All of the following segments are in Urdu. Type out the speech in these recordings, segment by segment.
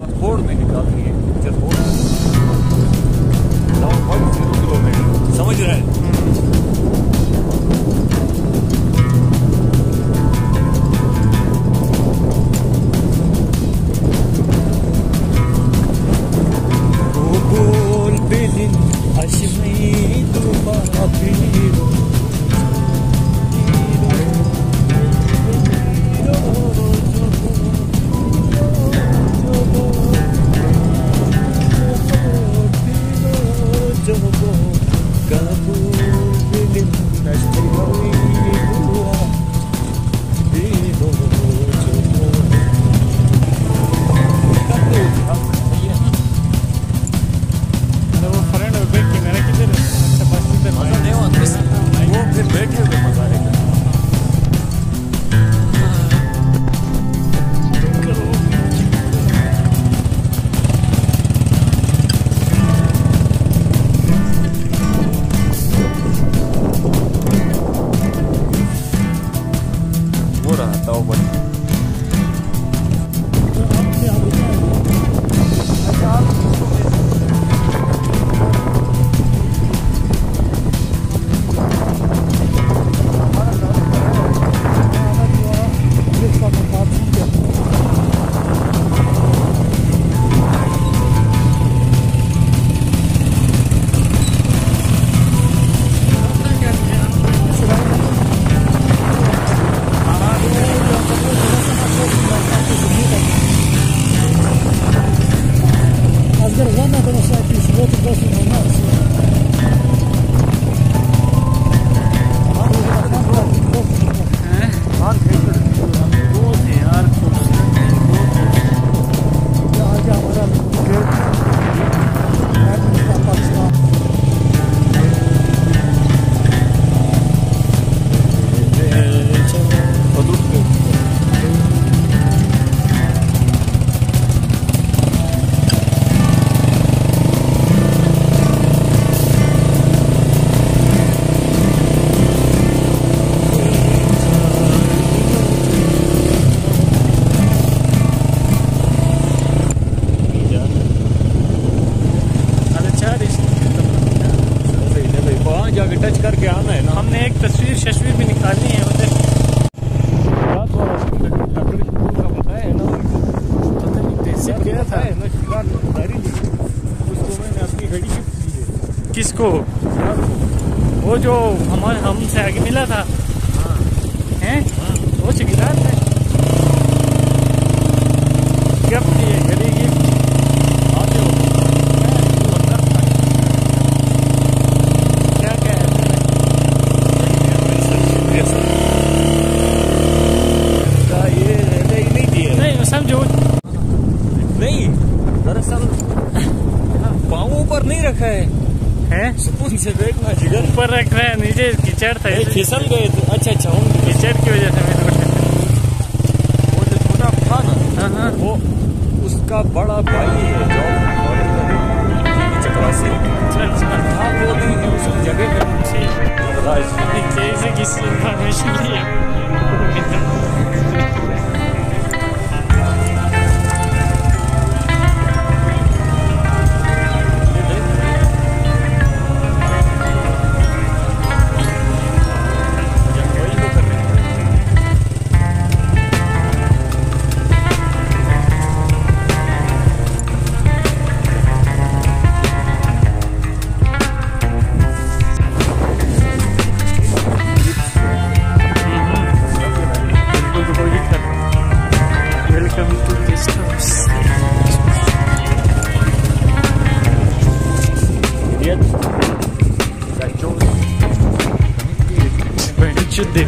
تھوڑ میں نکالتی ہے سمجھ رہے ہیں؟ 不然，刀棍。کو وہ جو ہمارے ہم سے آگے ملا تھا ہاں۔ وہ وہ چکیدار؟ 哎第三个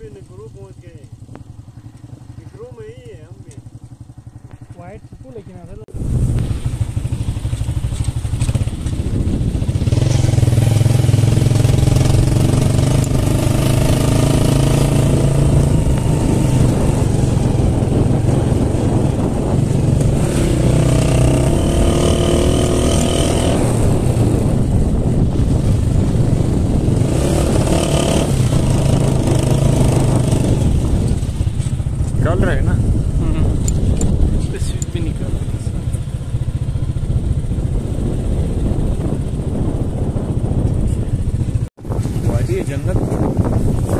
بھی نکرو پہنچ گئے نکرو میں ہی ہے ہم بھی۔ وائٹ سکول ہے کنارے جنت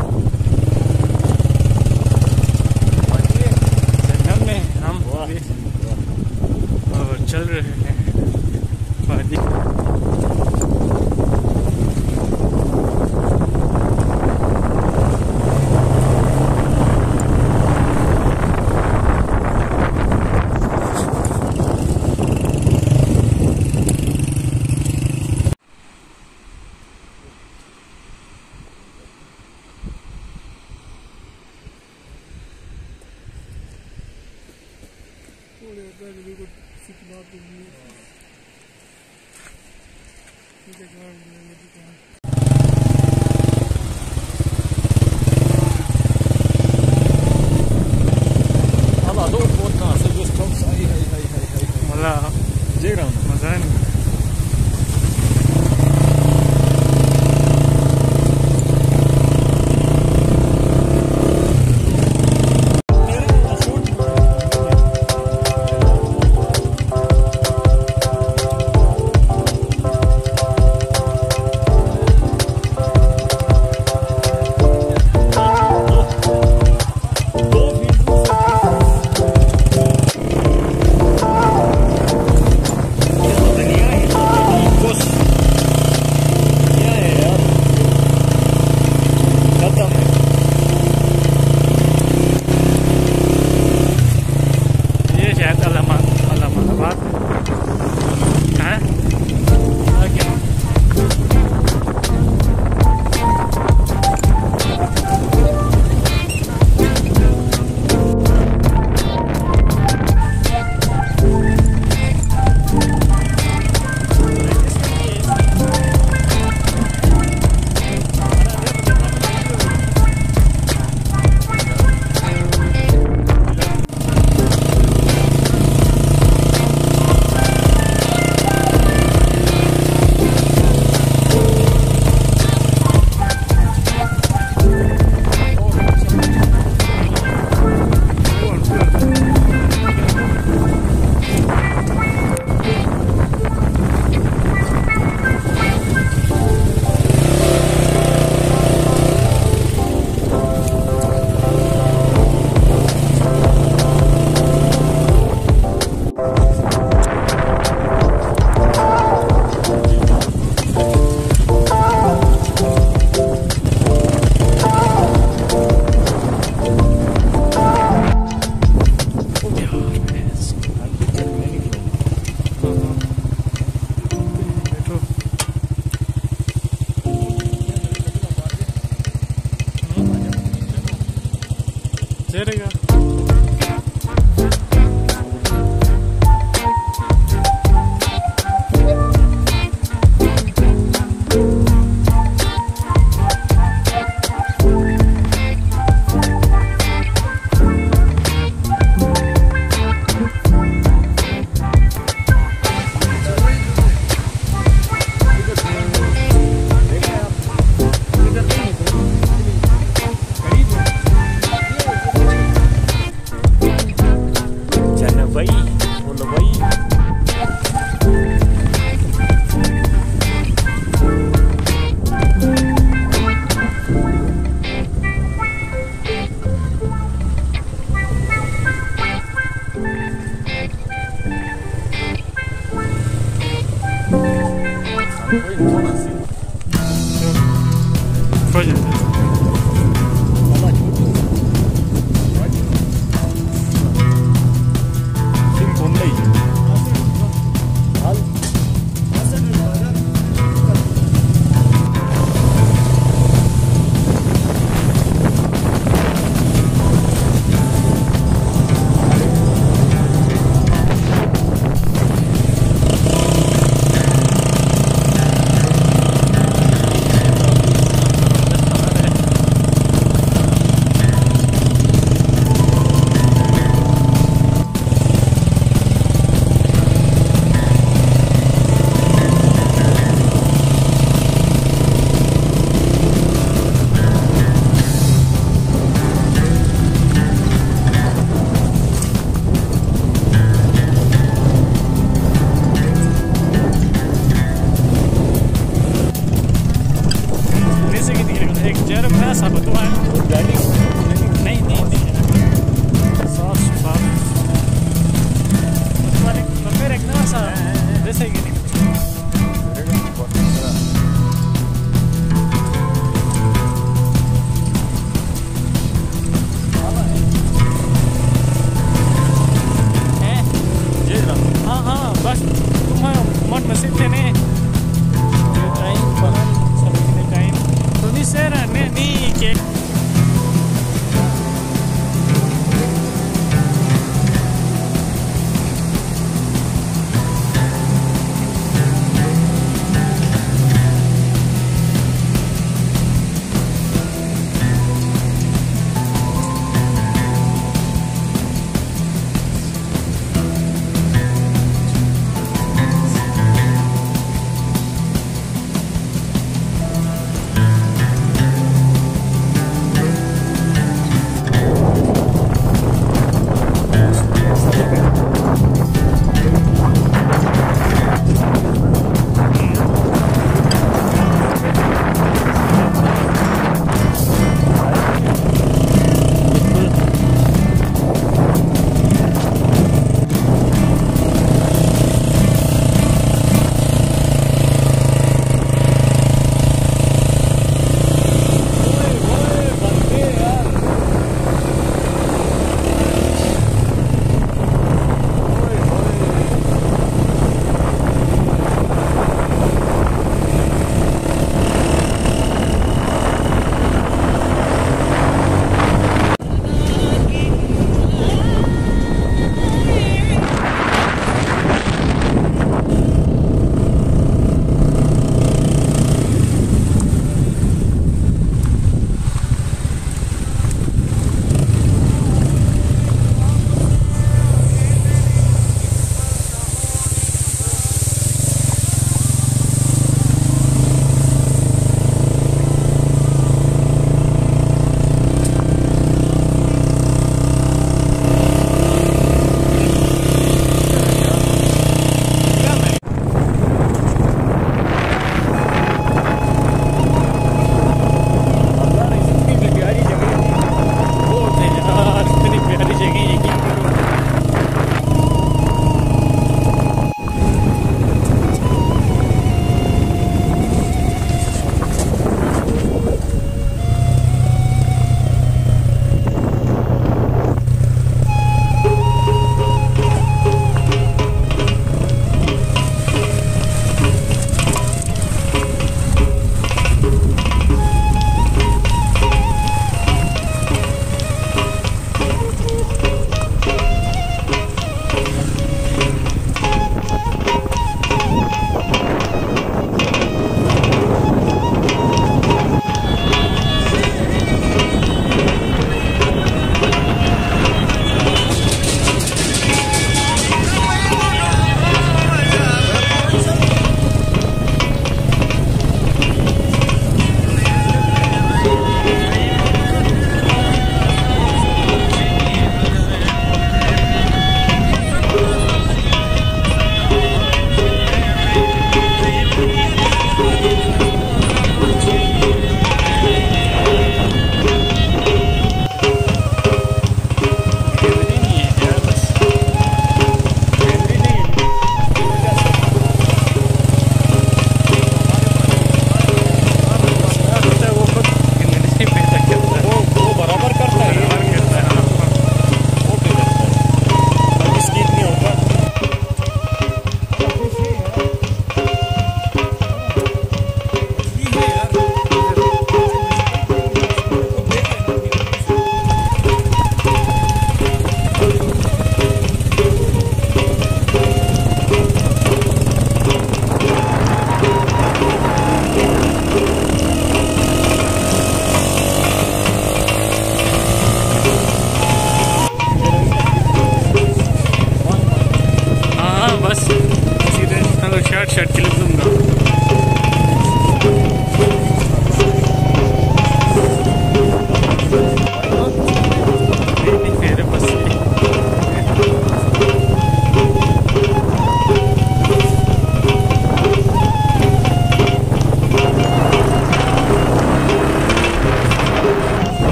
谁这个。